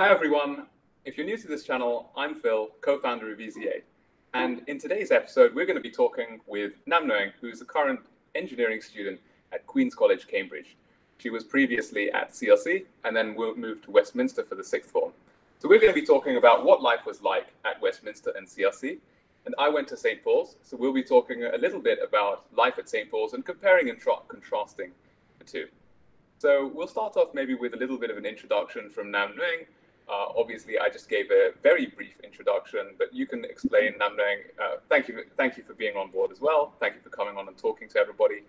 Hi everyone. If you're new to this channel, I'm Phil, co-founder of EasyA. And in today's episode, we're going to be talking with Namnueng, who's a current engineering student at Queen's College, Cambridge. She was previously at CLC and then moved to Westminster for the sixth form. So we're going to be talking about what life was like at Westminster and CLC. And I went to St. Paul's, so we'll be talking a little bit about life at St. Paul's and comparing and contrasting the two. So we'll start off maybe with a little bit of an introduction from Namnueng, uh, obviously, I just gave a very brief introduction, but you can explain, Nam Uh, thank you, thank you for being on board as well. Thank you for coming on and talking to everybody.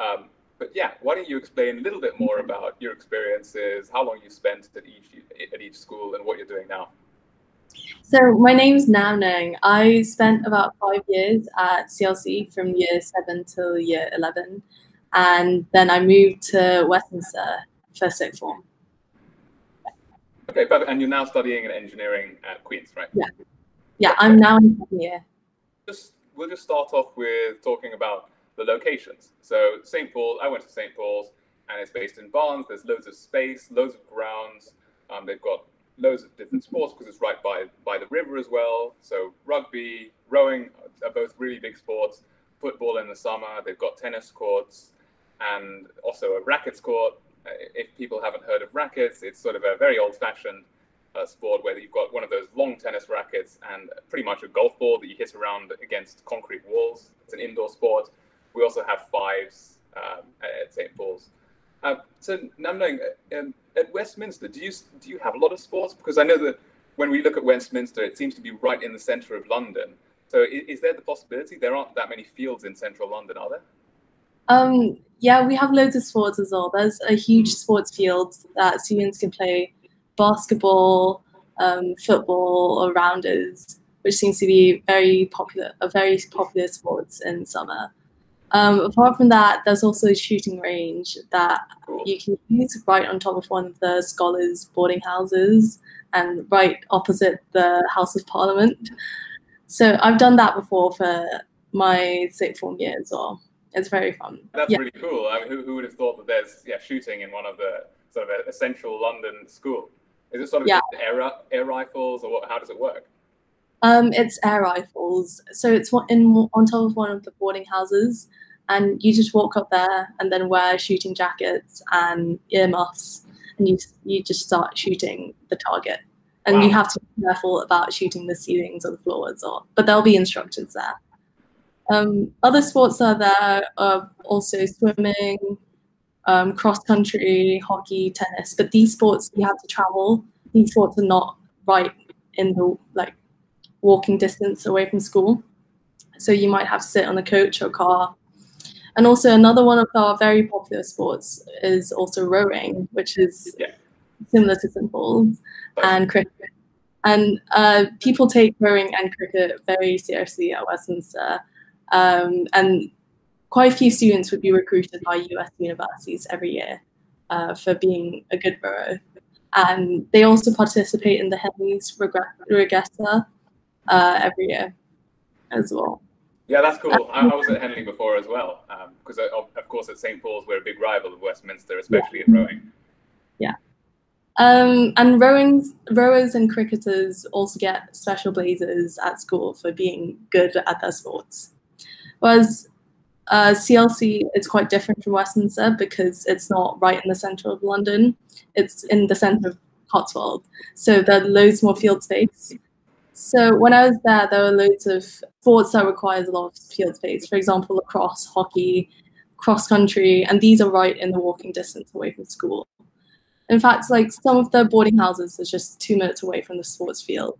Um, but yeah, why don't you explain a little bit more about your experiences, how long you spent at each at each school, and what you're doing now? So my name is Nam I spent about five years at CLC from year seven till year eleven, and then I moved to Westminster for sixth form. Okay, but and you're now studying in engineering at Queen's, right? Yeah. Yeah, I'm now in second year. Just we'll just start off with talking about the locations. So St. Paul, I went to St. Paul's, and it's based in Barnes. There's loads of space, loads of grounds. Um, they've got loads of different sports because it's right by by the river as well. So rugby, rowing are both really big sports. Football in the summer. They've got tennis courts and also a rackets court if people haven't heard of rackets, it's sort of a very old-fashioned uh, sport where you've got one of those long tennis rackets and pretty much a golf ball that you hit around against concrete walls. It's an indoor sport. We also have fives um, at St. Paul's. Uh, so knowing um, at Westminster, do you do you have a lot of sports? Because I know that when we look at Westminster, it seems to be right in the centre of London. So is, is there the possibility there aren't that many fields in central London, are there? Um, yeah, we have loads of sports as well. There's a huge sports field that students can play basketball, um, football, or rounders, which seems to be very popular, a very popular sports in summer. Um, apart from that, there's also a shooting range that you can use right on top of one of the scholars' boarding houses and right opposite the House of Parliament. So I've done that before for my sixth form year as well it's very fun. That's yeah. really cool. I mean, who, who would have thought that there's yeah shooting in one of the sort of a, central London school? Is it sort of yeah. air air rifles or what? How does it work? Um, it's air rifles. So it's in on top of one of the boarding houses, and you just walk up there and then wear shooting jackets and earmuffs, and you you just start shooting the target. And wow. you have to be careful about shooting the ceilings or the floors, or but there'll be instructors there. Um, other sports are there are also swimming, um, cross country, hockey, tennis. But these sports you have to travel. These sports are not right in the like walking distance away from school. So you might have to sit on a coach or car. And also another one of our very popular sports is also rowing, which is yeah. similar to. Paul's and cricket. And uh, people take rowing and cricket very seriously at Westminster. Um, and quite a few students would be recruited by US universities every year uh, for being a good rower. And they also participate in the Henley's Regatta uh, every year as well. Yeah, that's cool. I, I was at Henley before as well, because um, of, of, course at St. Paul's we're a big rival of Westminster, especially yeah. in rowing. Yeah. Um, and rowing, rowers and cricketers also get special blazers at school for being good at their sports. Whereas uh, CLC is quite different from Westminster because it's not right in the centre of London. It's in the centre of Cotswold. So there are loads more field space. So when I was there, there were loads of sports that requires a lot of field space. For example, lacrosse, hockey, cross country, and these are right in the walking distance away from school. In fact, like some of the boarding houses are just two minutes away from the sports field.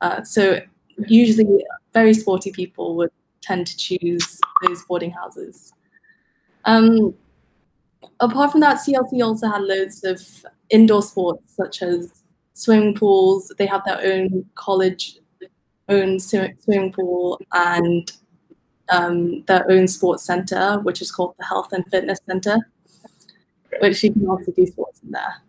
Uh, so usually, very sporty people would tend to choose those boarding houses. Um, apart from that, CLC also had loads of indoor sports such as swimming pools. They have their own college own swimming pool and um, their own sports center, which is called the Health and Fitness Center, which you can also do sports in there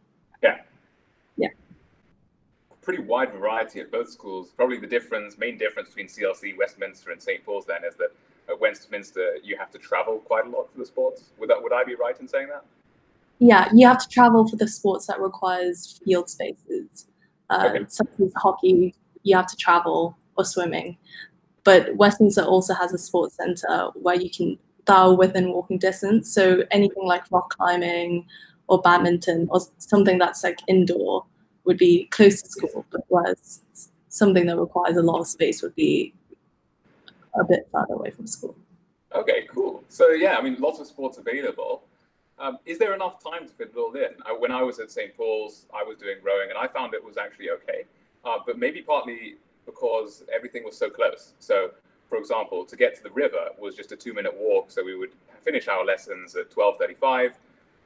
pretty wide variety at both schools. Probably the difference, main difference between CLC, Westminster, and St. Paul's then is that at Westminster you have to travel quite a lot for the sports. Would that would I be right in saying that? Yeah, you have to travel for the sports that requires field spaces. Uh, Okay. Such as hockey, you have to travel or swimming. But Westminster also has a sports centre where you can are within walking distance. So anything like rock climbing or badminton or something that's like indoor would be close to school, but whereas something that requires a lot of space would be a bit further away from school. Okay, cool. So yeah, I mean, lots of sports available. Um, is there enough time to fit it all in? I, when I was at St. Paul's, I was doing rowing, and I found it was actually okay. Uh, but maybe partly because everything was so close. So, for example, to get to the river was just a two-minute walk. So we would finish our lessons at 12:35.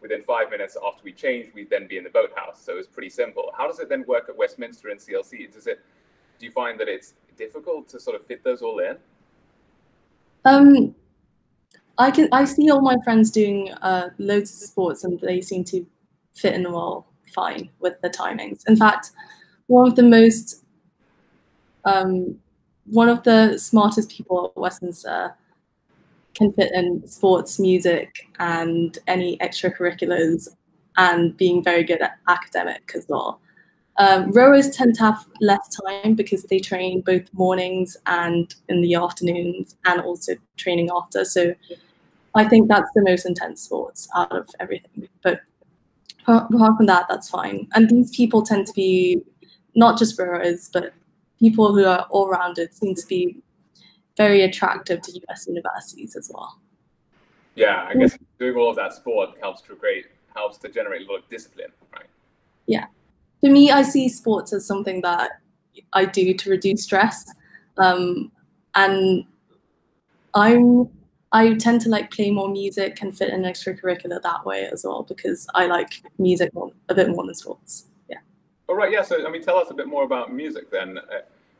Within five minutes after we changed, we'd then be in the boathouse. So it's pretty simple. How does it then work at Westminster and CLC? Does it? Do you find that it's difficult to sort of fit those all in? Um, I can I see all my friends doing uh, loads of sports and they seem to fit in well fine with the timings. In fact, one of the most um, one of the smartest people at Westminster can fit in sports, music, and any extracurriculars, and being very good at academic as well. Um, rowers tend to have less time because they train both mornings and in the afternoons, and also training after. So I think that's the most intense sports out of everything. But apart from that, that's fine. And these people tend to be not just rowers, but people who are all rounded seem to be very attractive to US universities as well. Yeah, I guess doing all of that sport helps to create helps to generate a lot of discipline, right? Yeah. For me, I see sports as something that I do to reduce stress. Um, and I'm I tend to like play more music and fit in extracurricular that way as well because I like music more, a bit more than sports. Yeah. All right. Yeah. So, I mean, tell us a bit more about music then.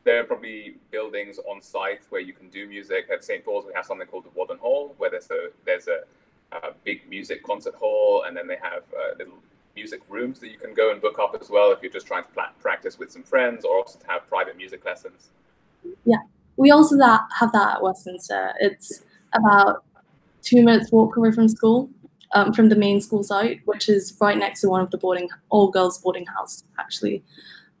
There are probably buildings on site where you can do music. At St. Paul's, we have something called the Wathen Hall, where there's a there's a, a big music concert hall, and then they have uh, little music rooms that you can go and book up as well if you're just trying to pla- practice with some friends, or also to have private music lessons. Yeah, we also that have that at Westminster. It's about two minutes walk away from school, um, from the main school site, which is right next to one of the boarding all girls boarding house actually.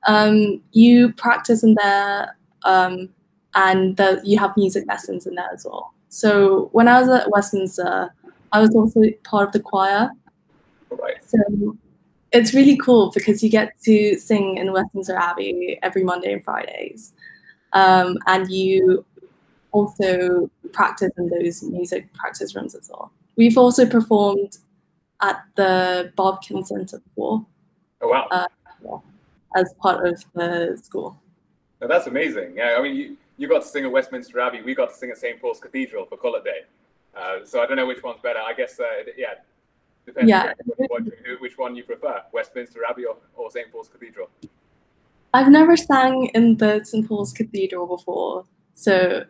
Um, you practice in there, um, and the, you have music lessons in there as well. So when I was at Westminster, I was also part of the choir. Right. So it's really cool because you get to sing in Westminster Abbey every Monday and Fridays, um, and you also practice in those music practice rooms as well. We've also performed at the Barbican Centre before. Oh wow. Uh, yeah, as part of the school. Now, that's amazing. Yeah, I mean, you, you got to sing at Westminster Abbey. We got to sing at St. Paul's Cathedral for Colour Day. Uh, so I don't know which one's better. I guess, uh, yeah, depends Yeah. which, which one you prefer, Westminster Abbey or, or St. Paul's Cathedral. I've never sang in the St Paul's Cathedral before, so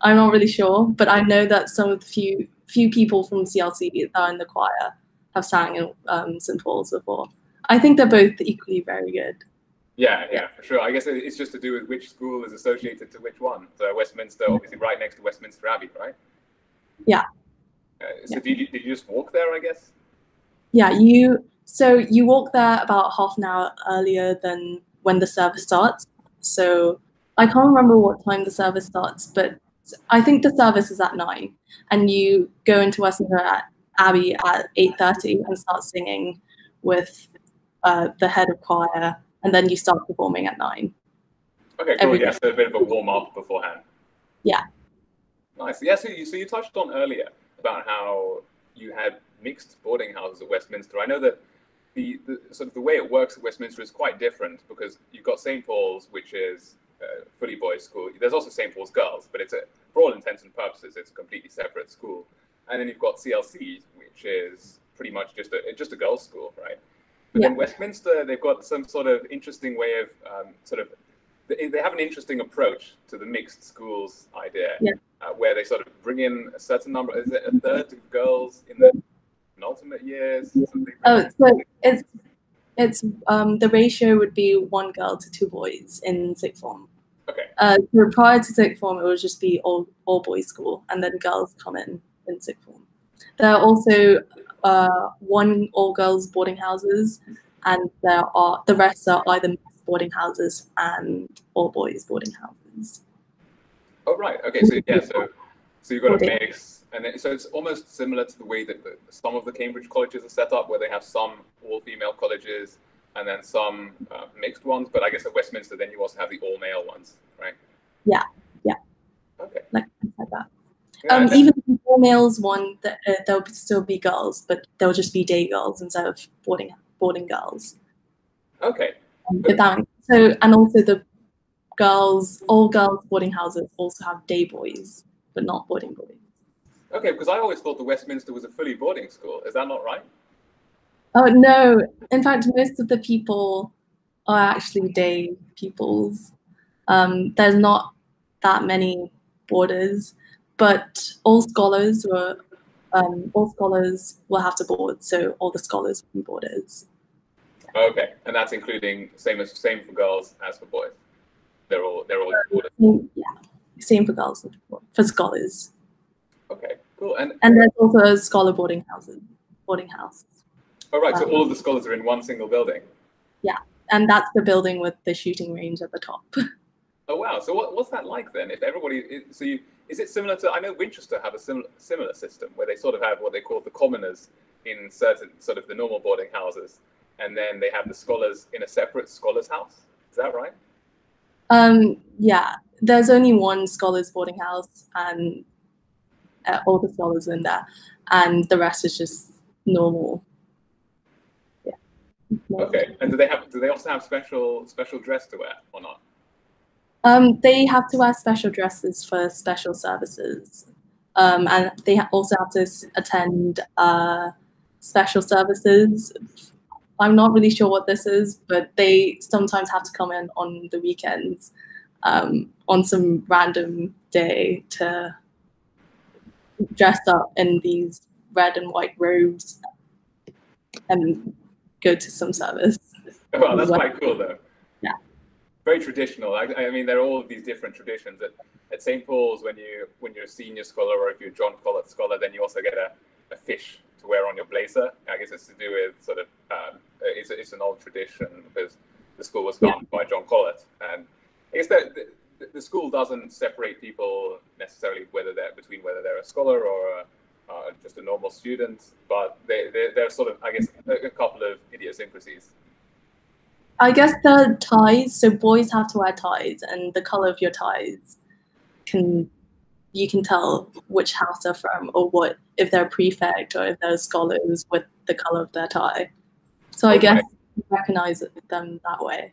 I'm not really sure. But I know that some of the few few people from CLC that are in the choir have sang in um, St Paul's before. I think they're both equally very good. Yeah, yeah, for sure. I guess it's just to do with which school is associated to which one. So Westminster, obviously, right next to Westminster Abbey, right? Yeah. Uh, so Yeah. did you did you just walk there? I guess. Yeah, you so you walk there about half an hour earlier than when the service starts. So I can't remember what time the service starts, but I think the service is at nine, and you go into Westminster Abbey at eight thirty and start singing with uh, the head of choir, and then you start performing at nine. Okay, cool. Every Yeah, day. so a bit of a warm up beforehand. Yeah. Nice. Yeah. So you so you touched on earlier about how you had mixed boarding houses at Westminster. I know that the, the sort of the way it works at Westminster is quite different because you've got St Paul's, which is a fully boys' school. There's also St Paul's Girls, but it's a for all intents and purposes, it's a completely separate school. And then you've got CLC, which is pretty much just a just a girls' school, right? But then Westminster, they've got some sort of interesting way of um, sort of they have an interesting approach to the mixed schools idea, Yeah. uh, where they sort of bring in a certain number. Is it a third of girls in the penultimate years? Something Oh, so it's it's um, the ratio would be one girl to two boys in sixth form. Okay. Uh, so prior to sixth form, it would just be all all boys school, and then girls come in in sixth form. There are also uh, one all girls boarding houses, and there are the rest are either boarding houses and all boys boarding houses. Oh right, okay, so yeah, so so you've got a mix, and then, so it's almost similar to the way that the, some of the Cambridge colleges are set up, where they have some all-female colleges and then some uh, mixed ones. But I guess at Westminster, then you also have the all-male ones, right? Yeah, yeah. Okay. Like, like that. Yeah, um, even the all males one, that uh, there'll still be girls, but they'll just be day girls instead of boarding boarding girls. Okay. Um, that, so and also the girls, all girls boarding houses also have day boys, but not boarding boys. Okay, because I always thought the Westminster was a fully boarding school. Is that not right? Oh no! In fact, most of the people are actually day pupils. Um, there's not that many boarders, but all scholars were um, all scholars will have to board, so all the scholars will be boarders. Okay, and that's including same as same for girls as for boys. They're all they're all boarders. Yeah, same for girls for scholars. Okay, cool. And and there's also a scholar boarding houses boarding house. Oh right, um, so all of the scholars are in one single building. Yeah, and that's the building with the shooting range at the top. Oh wow! So what, what's that like then? If everybody, so you, is it similar to? I know Winchester have a similar similar system where they sort of have what they call the commoners in certain sort of the normal boarding houses, and then they have the scholars in a separate scholars house. Is that right? Um, yeah, there's only one scholars boarding house, and uh, all the scholars in there, and the rest is just normal. Yeah. Okay, and do they have? Do they also have special special dress to wear or not? Um, they have to wear special dresses for special services, um, and they also have to attend uh, special services. I'm not really sure what this is, but they sometimes have to come in on the weekends um, on some random day to dress up in these red and white robes and go to some service. Well, that's quite cool, though very traditional. I, I, mean, there are all of these different traditions. At, at St. Paul's, when you when you're a senior scholar or if you're a John Colet scholar, then you also get a, a fish to wear on your blazer. I guess it's to do with sort of um, it's, it's an old tradition because the school was founded yeah. by John Colet, and I guess that the, the, school doesn't separate people necessarily whether they're between whether they're a scholar or a, uh, just a normal student, but they, they, they're sort of, I guess, a, a couple of idiosyncrasies I guess the ties. So boys have to wear ties, and the color of your ties can you can tell which house they're from or what if they're prefect or if they're scholars with the color of their tie. So I guess recognize them that way.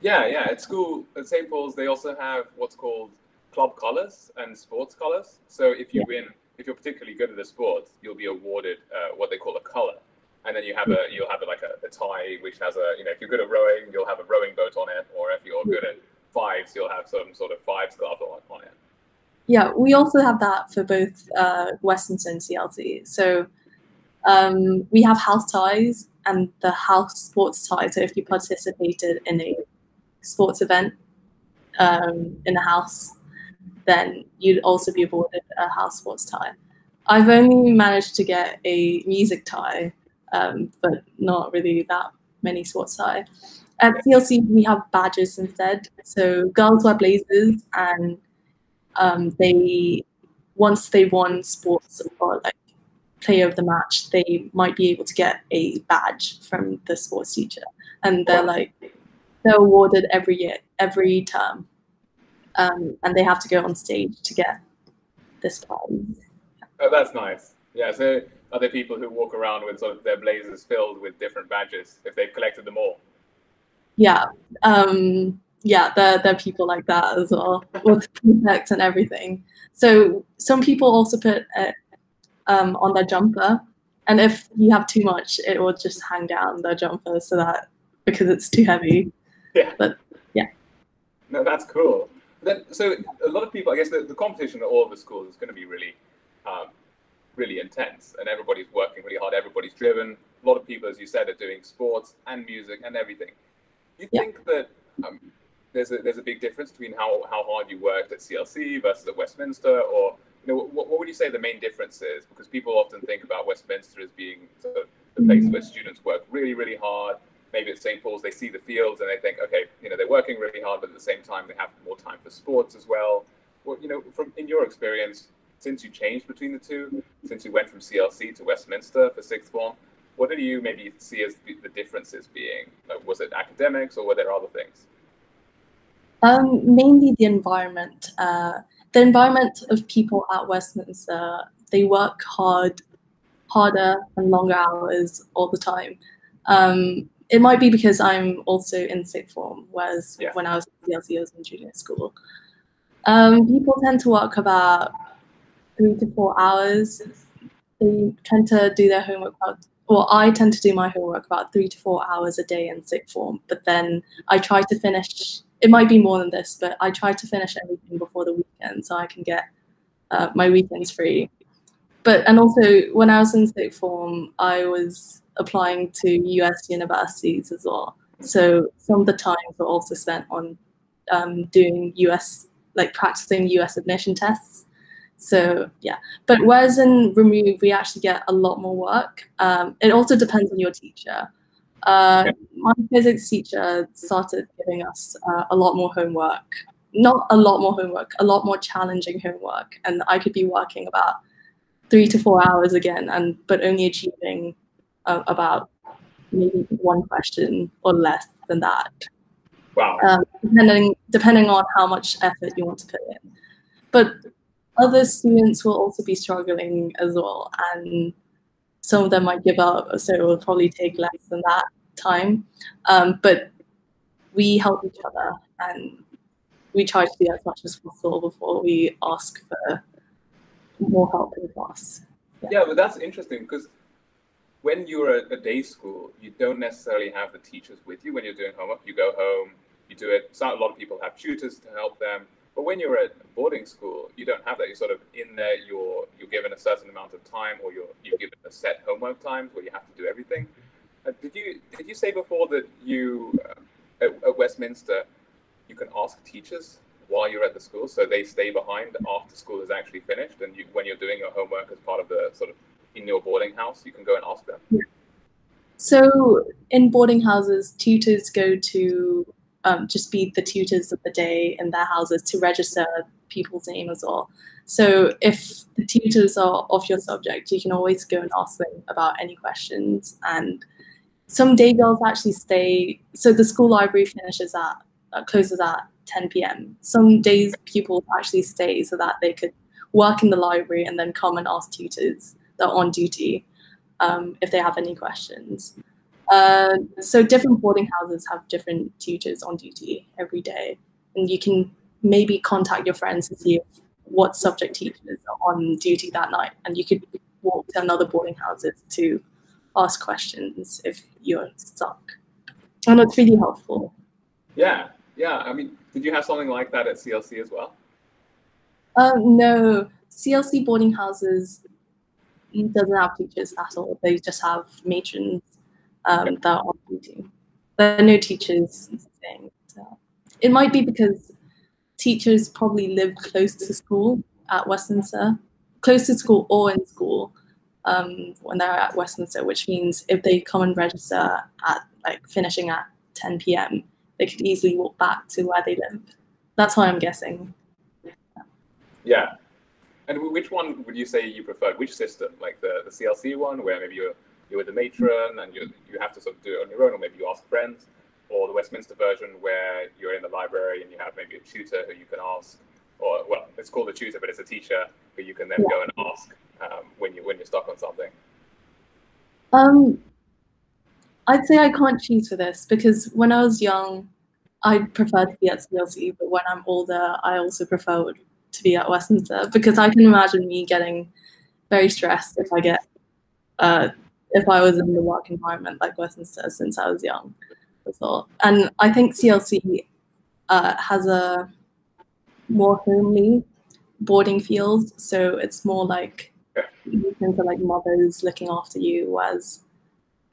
Yeah, yeah. At school at St. Paul's, they also have what's called club colors and sports colors. So if you yeah. win, if you're particularly good at a sport, you'll be awarded uh, what they call a color and then you have a you'll have a, like a, a, tie which has a you know if you're good at rowing you'll have a rowing boat on it or if you're good at fives you'll have some sort of fives club on, on it. Yeah we also have that for both uh, westminster and clc so um, we have house ties and the house sports tie. So if you participated in a sports event um, in the house then you'd also be awarded a house sports tie. I've only managed to get a music tie, um, but not really that many sports tie. At CLC, we have badges instead. So girls wear blazers, and um, they once they won sports or like player of the match, they might be able to get a badge from the sports teacher, and they're like they're awarded every year, every term, um, and they have to go on stage to get this prize. Oh, that's nice. Yeah, so are there people who walk around with sort of their blazers filled with different badges if they've collected them all? Yeah, um, yeah, there there are people like that as well with prefects and everything. So some people also put it um, on their jumper, and if you have too much, it will just hang down their jumper so that because it's too heavy. Yeah. But yeah. No, that's cool. Then, so a lot of people, I guess, the, the competition at all of the schools is going to be really um, really intense and everybody's working really hard. Everybody's driven. A lot of people, as you said, are doing sports and music and everything. Do you yeah. think that um, there's a there's a big difference between how, how hard you worked at CLC versus at Westminster, or you know, what, what would you say the main difference is? Because people often think about Westminster as being sort of the place where students work really really hard. maybe at St. Paul's they see the fields and they think, okay, you know, they're working really hard, but at the same time they have more time for sports as well. Well, you know, from in your experience, since you changed between the two, since you went from CLC to Westminster for sixth form, what did you maybe see as the, differences being? Like, was it academics or were there other things? Um, mainly the environment. Uh, the environment of people at Westminster, they work hard, harder and longer hours all the time. Um, it might be because I'm also in sixth form, whereas yeah. when I was in CLC, I was in junior school. Um, people tend to work about three to four hours. They tend to do their homework about, well, I tend to do my homework about three to four hours a day in sixth form, but then I try to finish, it might be more than this, but I try to finish everything before the weekend so I can get uh, my weekends free. But, and also when I was in sixth form, I was applying to US universities as well. So some of the times were also spent on um, doing US, like practicing US admission tests. So yeah, but whereas in remove we actually get a lot more work. Um, it also depends on your teacher. Uh, my physics teacher started giving us uh, a lot more homework. Not a lot more homework, a lot more challenging homework, and I could be working about three to four hours again, and but only achieving uh, about maybe one question or less than that. Wow. Um, depending depending on how much effort you want to put in, but other students will also be struggling as well, and some of them might give up, so it will probably take less than that time. Um, but we help each other, and we try to do as much as possible before we ask for more help in class. Yeah, yeah but that's interesting because when you're at a day school, you don't necessarily have the teachers with you when you're doing homework. You go home, you do it. So a lot of people have tutors to help them. But when you're at boarding school, you don't have that. You're sort of in there. You're you're given a certain amount of time, or you're you're given a set homework times where you have to do everything. Uh, did you did you say before that you uh, at, at, Westminster you can ask teachers while you're at the school, so they stay behind after school is actually finished, and you, when you're doing your homework as part of the sort of in your boarding house, you can go and ask them. So in boarding houses, tutors go to um, just be the tutors of the day in their houses to register people's name as well. So if the tutors are of your subject, you can always go and ask them about any questions. And some day girls actually stay. So the school library finishes at uh, closes at 10 p.m. Some days pupils actually stay so that they could work in the library and then come and ask tutors that are on duty um, if they have any questions. Uh, so different boarding houses have different tutors on duty every day, and you can maybe contact your friends to see what subject teachers are on duty that night, and you could walk to another boarding houses to ask questions if you're stuck, and it's really helpful. Yeah, yeah. I mean, did you have something like that at CLC as well? Uh, no, CLC boarding houses doesn't have teachers at all. They just have matrons um, that are duty. There are no teachers it might be because teachers probably live close to school at Westminster, close to school or in school um, when they're at Westminster, which means if they come and register at like finishing at 10 p.m., they could easily walk back to where they live. That's why I'm guessing. Yeah. And which one would you say you preferred? Which system? Like the, the CLC one, where maybe you're you're with a matron and you you have to sort of do it on your own, or maybe you ask friends, or the Westminster version where you're in the library and you have maybe a tutor who you can ask, or well, it's called a tutor, but it's a teacher who you can then yeah. go and ask um, when you when you're stuck on something. Um, I'd say I can't choose for this because when I was young, I preferred to be at CLC, but when I'm older, I also prefer to be at Westminster because I can imagine me getting very stressed if I get uh, if I was in the work environment like Westminster since I was young well. And I think CLC uh, has a more homely boarding feels, so it's more like you tend to like mothers looking after you, whereas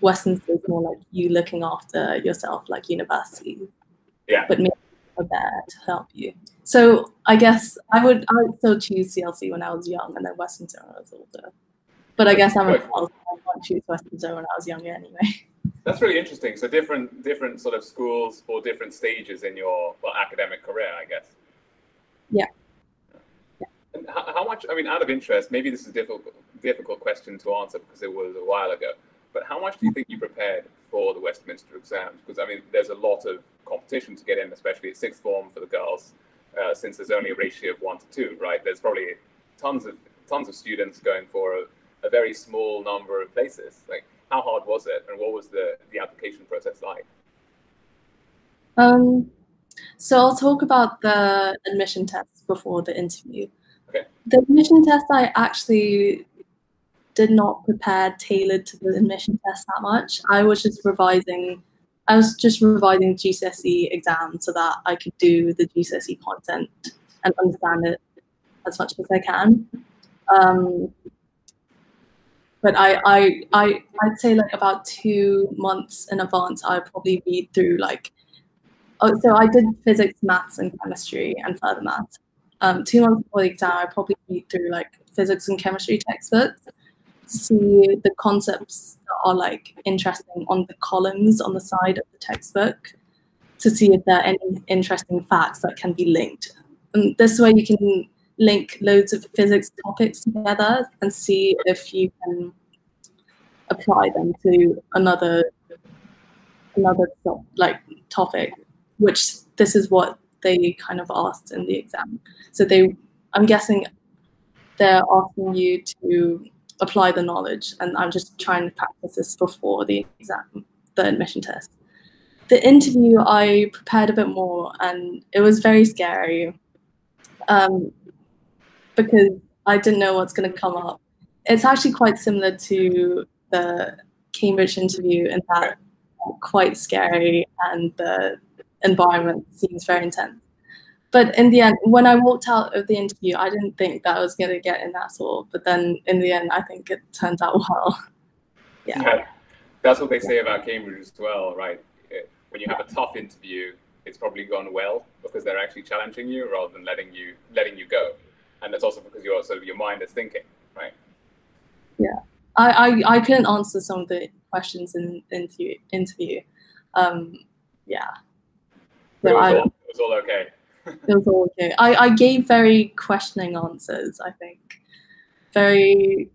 Westminster is more like you looking after yourself, like university. Yeah. But maybe are there to help you. So I guess I would I would still choose CLC when I was young, and then Westminster when I was older. But I guess I'm a I choose Westminster when I was younger anyway. That's really interesting. So different different sort of schools for different stages in your well academic career, I guess. Yeah. And how, how much? I mean, out of interest, maybe this is a difficult difficult question to answer because it was a while ago. But how much do you think you prepared for the Westminster exams? Because I mean, there's a lot of competition to get in, especially at sixth form for the girls, uh, since there's only a ratio of one to two, right? There's probably tons of tons of students going for a, a very small number of places. Like, how hard was it, and what was the the application process like? Um, so I'll talk about the admission test before the interview. Okay. The admission test I actually did not prepare tailored to the admission test that much. I was just revising. I was just revising GCSE exam so that I could do the GCSE content and understand it as much as I can. Um, but I, I, I, I'd say like about two months in advance, I'd probably read through like, oh, so I did physics, maths, and chemistry, and further maths. Um, two months before the exam, I probably read through like physics and chemistry textbooks see the concepts that are like interesting on the columns on the side of the textbook to see if there are any interesting facts that can be linked. And this way you can link loads of physics topics together and see if you can apply them to another another like topic which this is what they kind of asked in the exam. So they i'm guessing they're asking you to apply the knowledge and i'm just trying to practice this before the exam the admission test. The interview i prepared a bit more and it was very scary. Um, because I didn't know what's going to come up. It's actually quite similar to the Cambridge interview in that quite scary and the environment seems very intense. But in the end, when I walked out of the interview, I didn't think that I was going to get in that all. But then in the end, I think it turned out well. Yeah. yeah. That's what they say about Cambridge as well, right? When you have a tough interview, it's probably gone well because they're actually challenging you rather than letting you letting you go and that's also because your sort of your mind is thinking, right? Yeah, I I, I couldn't answer some of the questions in interview interview. Um, yeah. So it, was I, all, it was all okay. it was all okay. I, I gave very questioning answers. I think very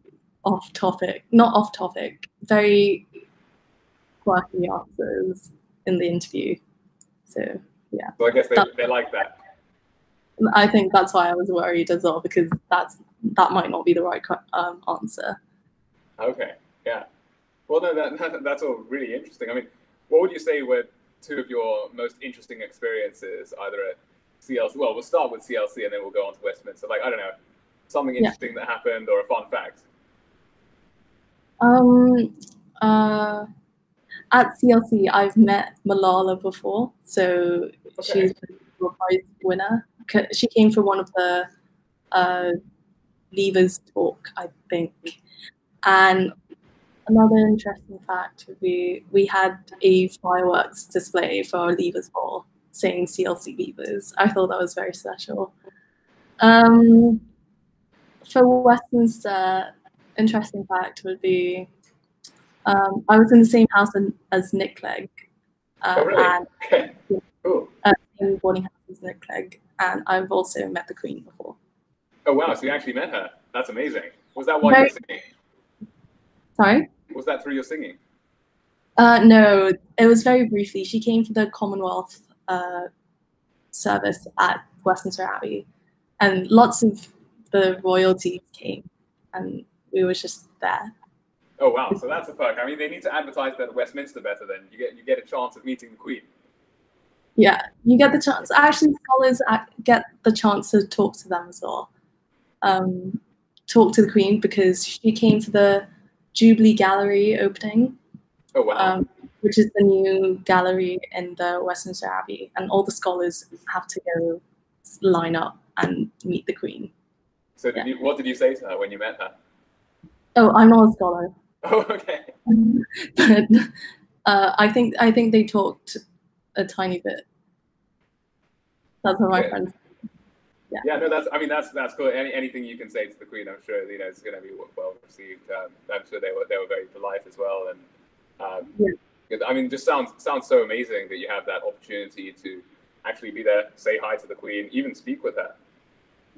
off topic, not off topic, very quirky answers in the interview. So yeah. So I guess they, they like that. I think that's why I was worried as well because that's that might not be the right um, answer. Okay. Yeah. Well, no, that, that, that's all really interesting. I mean, what would you say were two of your most interesting experiences, either at CLC? Well, we'll start with CLC and then we'll go on to Westminster. Like, I don't know, something interesting yeah. that happened or a fun fact. Um. Uh. At CLC, I've met Malala before, so okay. she's the prize winner she came for one of the uh, levers talk, I think. And another interesting fact would be we had a fireworks display for our levers ball saying CLC levers. I thought that was very special. Um, for Westminster, interesting fact would be um, I was in the same house as Nick Clegg. Uh, oh, really? And, okay. Cool. Uh, in boarding house as Nick Clegg and I've also met the Queen before. Oh wow! So you actually met her? That's amazing. Was that while you were singing? Sorry. Was that through your singing? Uh, no, it was very briefly. She came for the Commonwealth uh, service at Westminster Abbey, and lots of the royalty came, and we were just there. Oh wow! So that's a perk. I mean, they need to advertise that at Westminster better. Then you get you get a chance of meeting the Queen yeah, you get the chance. Actually, scholars get the chance to talk to them as well. Um, talk to the Queen because she came to the Jubilee Gallery opening. Oh wow! Um, which is the new gallery in the Westminster Abbey, and all the scholars have to go line up and meet the Queen. So, did yeah. you, what did you say to her when you met her? Oh, I'm not a scholar. Oh, okay. but uh, I think I think they talked a tiny bit. That's what my yeah. friends. Yeah. yeah, no, that's. I mean, that's that's cool. Any, anything you can say to the Queen, I'm sure you know it's going to be well received. Um, I'm sure they were they were very polite as well, and um, yeah. I mean, just sounds sounds so amazing that you have that opportunity to actually be there, say hi to the Queen, even speak with her.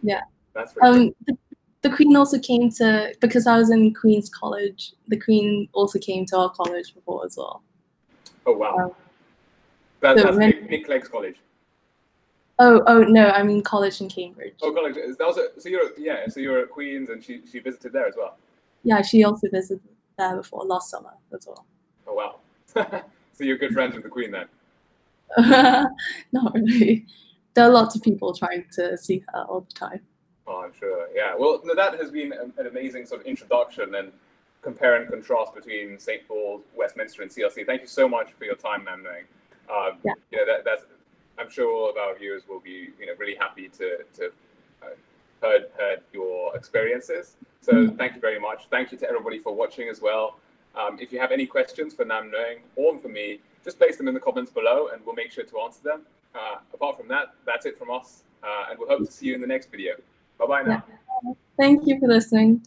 Yeah. That's Um, the, the Queen also came to because I was in Queen's College. The Queen also came to our college before as well. Oh wow. um, that, so that's when- Nick, Clegg's college. Oh, oh no, I mean college in Cambridge. Oh, college. That was a, so you're yeah. So you're at Queens, and she she visited there as well. Yeah, she also visited there before last summer as well. Oh wow. so you're good friends with the Queen then. Not really. There are lots of people trying to see her all the time. Oh, I'm sure. Yeah. Well, no, that has been an an amazing sort of introduction and compare and contrast between St. Paul's, Westminster, and CLC. Thank you so much for your time, Namnueng. Um, Yeah. You know, that, that's. I'm sure all of our viewers will be, you know, really happy to to uh, heard heard your experiences. So Mhm. thank you very much. Thank you to everybody for watching as well. Um, if you have any questions for Namnueng or for me, just place them in the comments below, and we'll make sure to answer them. Uh, apart from that, that's it from us, uh, and we'll hope to see you in the next video. Bye bye now. Thank you for listening.